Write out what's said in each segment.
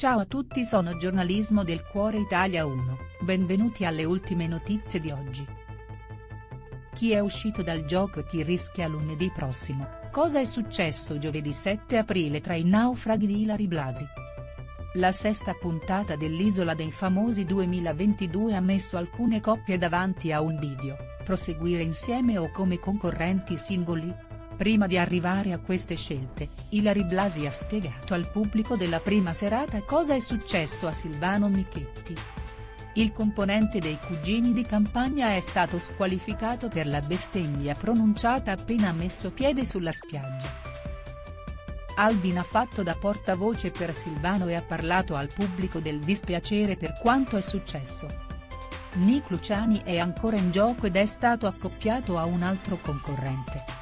Ciao a tutti sono giornalismo del Cuore Italia 1, benvenuti alle ultime notizie di oggi. Chi è uscito dal gioco e chi rischia lunedì prossimo, cosa è successo giovedì 7 aprile tra i naufraghi di Ilari Blasi. La sesta puntata dell'Isola dei Famosi 2022 ha messo alcune coppie davanti a un bivio, proseguire insieme o come concorrenti singoli?. Prima di arrivare a queste scelte, Ilari Blasi ha spiegato al pubblico della prima serata cosa è successo a Silvano Michetti. Il componente dei cugini di campagna è stato squalificato per la bestemmia pronunciata appena messo piede sulla spiaggia. Alvin ha fatto da portavoce per Silvano e ha parlato al pubblico del dispiacere per quanto è successo. Nick Luciani è ancora in gioco ed è stato accoppiato a un altro concorrente.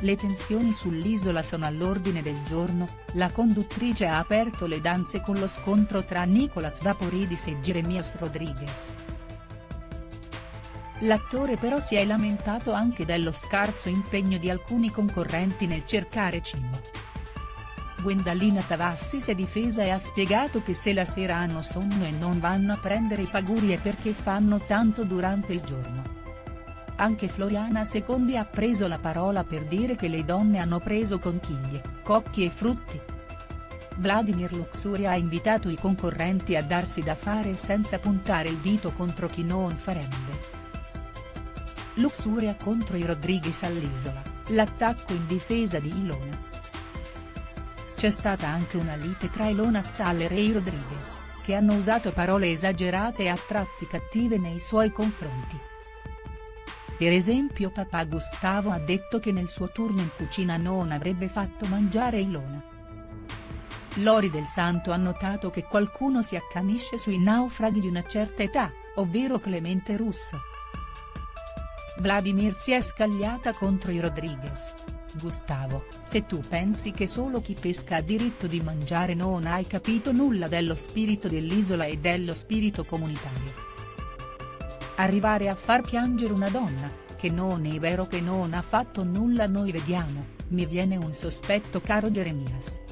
Le tensioni sull'isola sono all'ordine del giorno, la conduttrice ha aperto le danze con lo scontro tra Nicolas Vaporidis e Jeremias Rodriguez. L'attore però si è lamentato anche dello scarso impegno di alcuni concorrenti nel cercare cibo. Gwendalina Tavassi si è difesa e ha spiegato che se la sera hanno sonno e non vanno a prendere i paguri è perché fanno tanto durante il giorno. Anche Floriana Secondi ha preso la parola per dire che le donne hanno preso conchiglie, cocchi e frutti. Vladimir Luxuria ha invitato i concorrenti a darsi da fare senza puntare il dito contro chi non farebbe. Luxuria contro i Rodriguez all'isola, l'attacco in difesa di Ilona. C'è stata anche una lite tra Ilona Staller e i Rodriguez, che hanno usato parole esagerate e a tratti cattive nei suoi confronti. Per esempio papà Gustavo ha detto che nel suo turno in cucina non avrebbe fatto mangiare Ilona. Lori del Santo ha notato che qualcuno si accanisce sui naufraghi di una certa età, ovvero Clemente Russo. Vladimir si è scagliata contro i Rodriguez. Gustavo, se tu pensi che solo chi pesca ha diritto di mangiare non hai capito nulla dello spirito dell'isola e dello spirito comunitario. Arrivare a far piangere una donna, che non è vero che non ha fatto nulla noi vediamo, mi viene un sospetto caro Jeremias.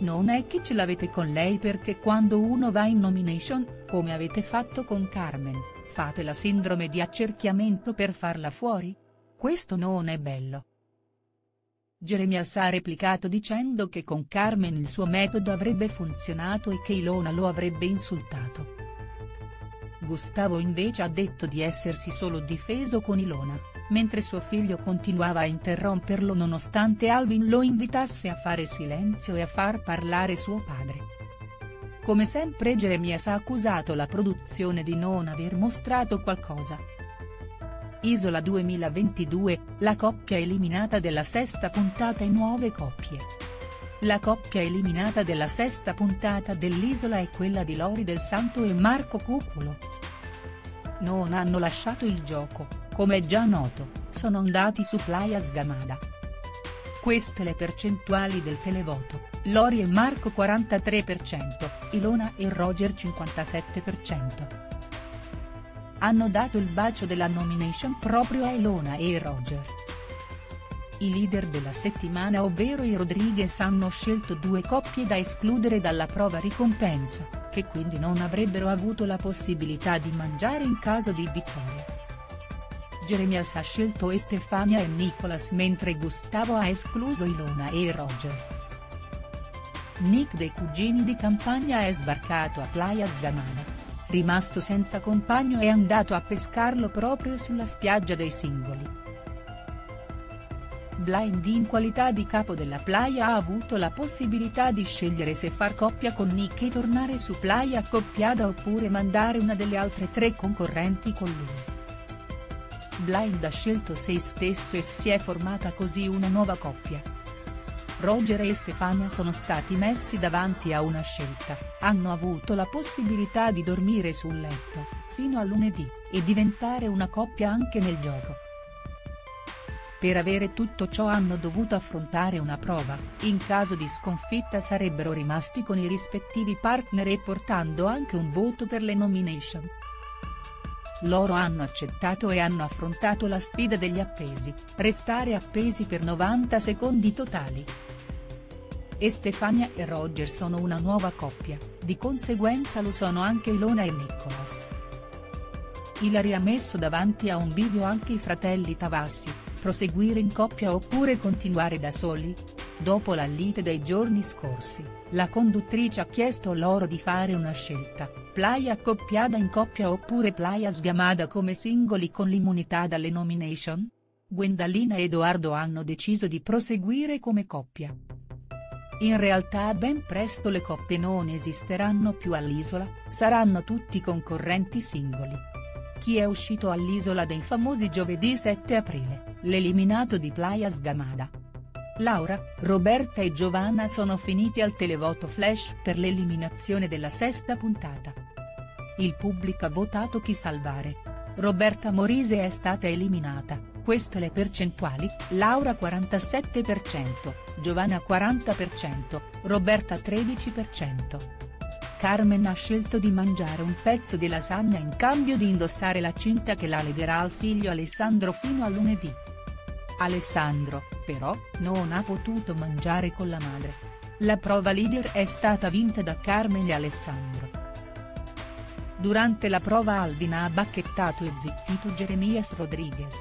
Non è che ce l'avete con lei perché quando uno va in nomination, come avete fatto con Carmen, fate la sindrome di accerchiamento per farla fuori? Questo non è bello. Jeremias ha replicato dicendo che con Carmen il suo metodo avrebbe funzionato e che Ilona lo avrebbe insultato. Gustavo invece ha detto di essersi solo difeso con Ilona, mentre suo figlio continuava a interromperlo nonostante Alvin lo invitasse a fare silenzio e a far parlare suo padre. Come sempre Jeremias ha accusato la produzione di non aver mostrato qualcosa. Isola 2022, la coppia eliminata della sesta puntata e nuove coppie. La coppia eliminata della sesta puntata dell'Isola è quella di Lori del Santo e Marco Cuculo. Non hanno lasciato il gioco, come già noto, sono andati su Playa Sgamada. Queste le percentuali del televoto, Lori e Marco 43%, Ilona e Roger 57%. Hanno dato il bacio della nomination proprio a Ilona e Roger. I leader della settimana ovvero i Rodriguez hanno scelto due coppie da escludere dalla prova ricompensa, che quindi non avrebbero avuto la possibilità di mangiare in caso di vittoria. Jeremias ha scelto Estefania e Nicolas mentre Gustavo ha escluso Ilona e Roger. Nick dei cugini di campagna è sbarcato a Playa Sgamana. Rimasto senza compagno è andato a pescarlo proprio sulla spiaggia dei singoli. Blind in qualità di capo della Playa ha avuto la possibilità di scegliere se far coppia con Nick e tornare su Playa accoppiata oppure mandare una delle altre tre concorrenti con lui. Blind ha scelto se stesso e si è formata così una nuova coppia. Roger e Stefania sono stati messi davanti a una scelta, hanno avuto la possibilità di dormire sul letto, fino a lunedì, e diventare una coppia anche nel gioco. Per avere tutto ciò hanno dovuto affrontare una prova, in caso di sconfitta sarebbero rimasti con i rispettivi partner e portando anche un voto per le nomination. Loro hanno accettato e hanno affrontato la sfida degli appesi, restare appesi per 90 secondi totali. e Stefania e Roger sono una nuova coppia, di conseguenza lo sono anche Ilona e Nicolas. Ilari ha messo davanti a un bivio anche i fratelli Tavassi, proseguire in coppia oppure continuare da soli? Dopo la lite dei giorni scorsi, la conduttrice ha chiesto loro di fare una scelta, playa accoppiata in coppia oppure playa sgamada come singoli con l'immunità dalle nomination? Gwendalina e Edoardo hanno deciso di proseguire come coppia. In realtà ben presto le coppie non esisteranno più all'isola, saranno tutti concorrenti singoli. Chi è uscito all'isola dei famosi giovedì 7 aprile, l'eliminato di Playa Sgamada. Laura, Roberta e Giovanna sono finiti al televoto flash per l'eliminazione della sesta puntata. Il pubblico ha votato chi salvare. Roberta Morise è stata eliminata, queste le percentuali, Laura 47%, Giovanna 40%, Roberta 13%. Carmen ha scelto di mangiare un pezzo di lasagna in cambio di indossare la cinta che la legherà al figlio Alessandro fino a lunedì. Alessandro, però, non ha potuto mangiare con la madre. La prova leader è stata vinta da Carmen e Alessandro. Durante la prova Alvin ha bacchettato e zittito Jeremias Rodriguez.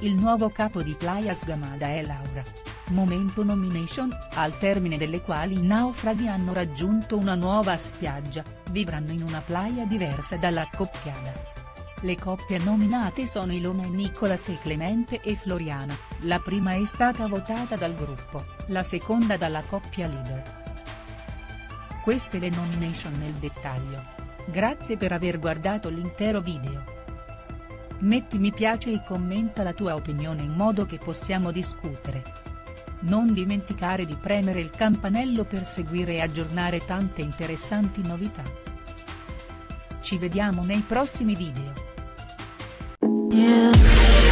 Il nuovo capo di Playa Sgamada è Laura momento nomination, al termine delle quali i naufraghi hanno raggiunto una nuova spiaggia, vivranno in una playa diversa dalla accoppiata. Le coppie nominate sono Ilona e Nicolas e Clemente e Floriana, la prima è stata votata dal gruppo, la seconda dalla coppia leader. Queste le nomination nel dettaglio. Grazie per aver guardato l'intero video. Metti mi piace e commenta la tua opinione in modo che possiamo discutere. Non dimenticare di premere il campanello per seguire e aggiornare tante interessanti novità. Ci vediamo nei prossimi video. Yeah.